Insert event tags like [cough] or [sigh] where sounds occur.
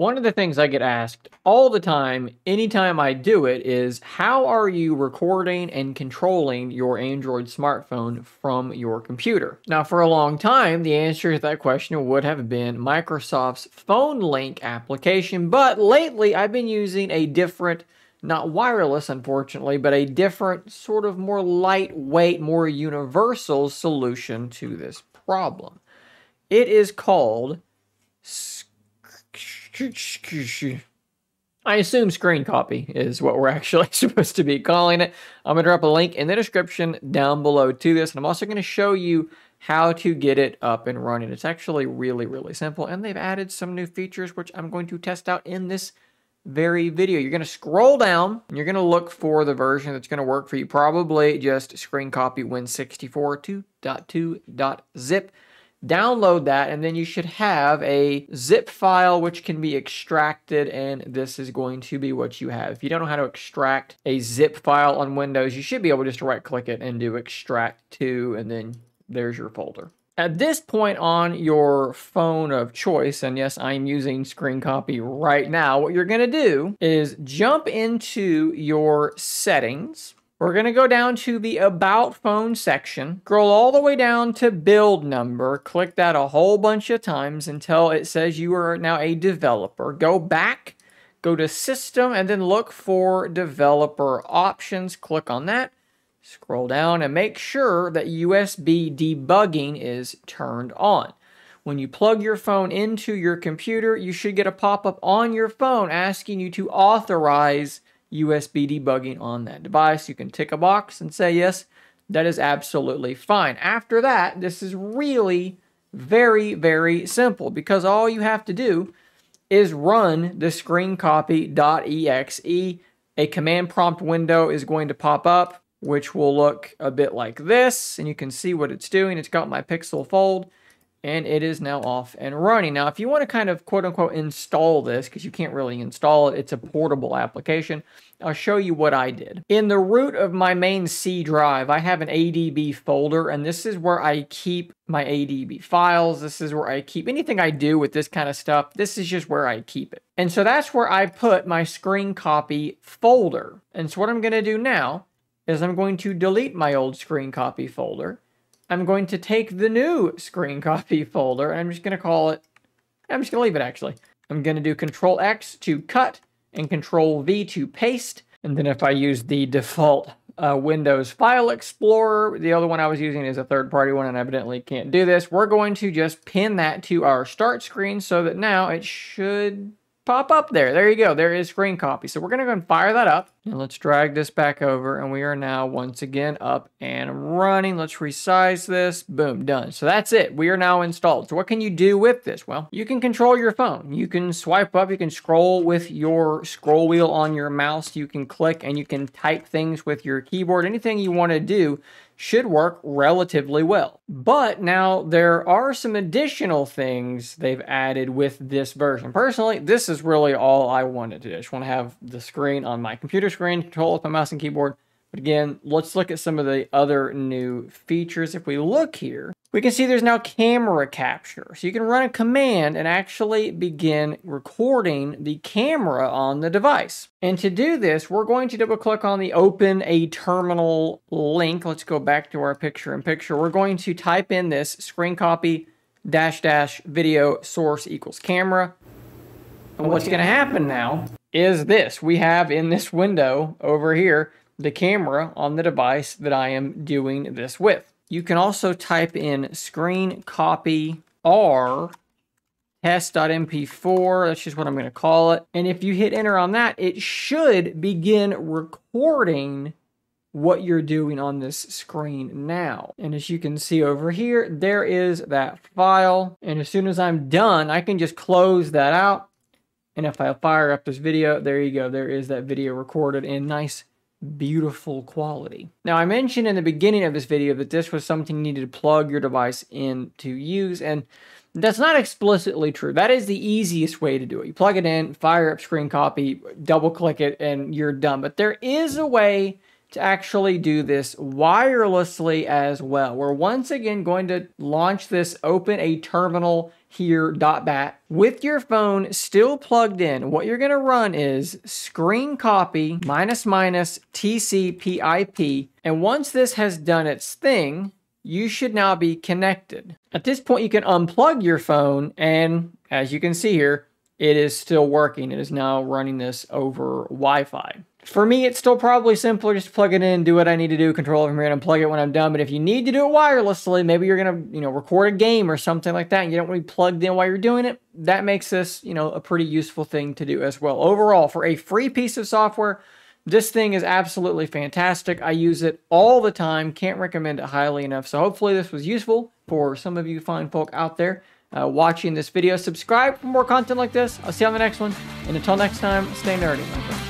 One of the things I get asked all the time, anytime I do it, is how are you recording and controlling your Android smartphone from your computer? Now, for a long time, the answer to that question would have been Microsoft's Phone Link application, but lately I've been using a different not wireless, unfortunately, but a different, sort of more lightweight, more universal solution to this problem. It is called I assume screen copy is what we're [laughs] actually supposed to be calling it. I'm going to drop a link in the description down below to this, and I'm also going to show you how to get it up and running. It's actually really, really simple, and they've added some new features, which I'm going to test out in this very video. You're going to scroll down, and you're going to look for the version that's going to work for you. Probably just screen copy Win64 2.2.zip download that and then you should have a zip file which can be extracted and this is going to be what you have. If you don't know how to extract a zip file on Windows, you should be able to just to right click it and do extract to and then there's your folder. At this point on your phone of choice, and yes, I'm using screen copy right now, what you're gonna do is jump into your settings we're going to go down to the About Phone section, scroll all the way down to Build Number, click that a whole bunch of times until it says you are now a developer. Go back, go to System, and then look for Developer Options. Click on that, scroll down, and make sure that USB debugging is turned on. When you plug your phone into your computer, you should get a pop-up on your phone asking you to authorize USB debugging on that device. You can tick a box and say yes, that is absolutely fine. After that, this is really very, very simple because all you have to do is run the screencopy.exe. A command prompt window is going to pop up, which will look a bit like this, and you can see what it's doing. It's got my Pixel Fold and it is now off and running. Now, if you want to kind of quote unquote install this, because you can't really install it, it's a portable application, I'll show you what I did. In the root of my main C drive, I have an ADB folder, and this is where I keep my ADB files. This is where I keep anything I do with this kind of stuff. This is just where I keep it. And so that's where I put my screen copy folder. And so what I'm going to do now is I'm going to delete my old screen copy folder I'm going to take the new screen copy [laughs] folder and I'm just going to call it, I'm just going to leave it actually. I'm going to do Control X to cut and Control V to paste. And then if I use the default uh, Windows File Explorer, the other one I was using is a third party one and evidently can't do this, we're going to just pin that to our start screen so that now it should pop up there. There you go. There is screen copy. So we're going to go and fire that up. And let's drag this back over. And we are now once again up and running. Let's resize this. Boom, done. So that's it. We are now installed. So what can you do with this? Well, you can control your phone. You can swipe up. You can scroll with your scroll wheel on your mouse. You can click and you can type things with your keyboard. Anything you want to do should work relatively well. But now there are some additional things they've added with this version. Personally, this is really all I wanted to do. I just want to have the screen on my computer screen, control with my mouse and keyboard. But again, let's look at some of the other new features. If we look here, we can see there's now camera capture. So you can run a command and actually begin recording the camera on the device. And to do this, we're going to double click on the open a terminal link. Let's go back to our picture in picture. We're going to type in this screen copy dash dash video source equals camera. And what's going to happen now is this. We have in this window over here the camera on the device that I am doing this with. You can also type in screen copy R test.mp4. That's just what I'm going to call it. And if you hit enter on that, it should begin recording what you're doing on this screen now. And as you can see over here, there is that file. And as soon as I'm done, I can just close that out. And if I fire up this video, there you go. There is that video recorded in nice beautiful quality. Now I mentioned in the beginning of this video that this was something you needed to plug your device in to use and that's not explicitly true. That is the easiest way to do it. You plug it in, fire up screen copy, double click it, and you're done. But there is a way to actually do this wirelessly as well. We're once again going to launch this open a terminal here dot .bat with your phone still plugged in. What you're going to run is screen copy minus minus TCPIP. And once this has done its thing, you should now be connected. At this point, you can unplug your phone and as you can see here, it is still working. It is now running this over Wi-Fi. For me, it's still probably simpler just plug it in, do what I need to do, control it from here, and unplug it when I'm done. But if you need to do it wirelessly, maybe you're gonna, you know, record a game or something like that, and you don't want to be plugged in while you're doing it, that makes this, you know, a pretty useful thing to do as well. Overall, for a free piece of software, this thing is absolutely fantastic. I use it all the time. Can't recommend it highly enough. So hopefully this was useful for some of you fine folk out there uh, watching this video. Subscribe for more content like this. I'll see you on the next one. And until next time, stay nerdy, my friends.